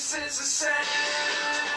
this is a sad.